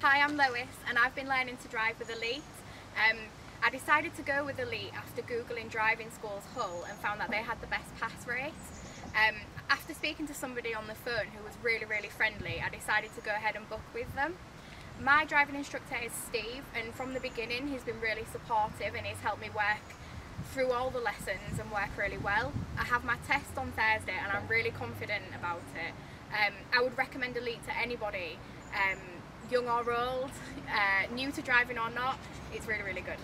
Hi, I'm Lois and I've been learning to drive with Elite. Um, I decided to go with Elite after googling driving schools Hull and found that they had the best pass rate. Um, after speaking to somebody on the phone who was really really friendly I decided to go ahead and book with them. My driving instructor is Steve and from the beginning he's been really supportive and he's helped me work through all the lessons and work really well. I have my test on Thursday and I'm really confident about it. Um, I would recommend Elite to anybody, um, young or old, uh, new to driving or not, it's really really good.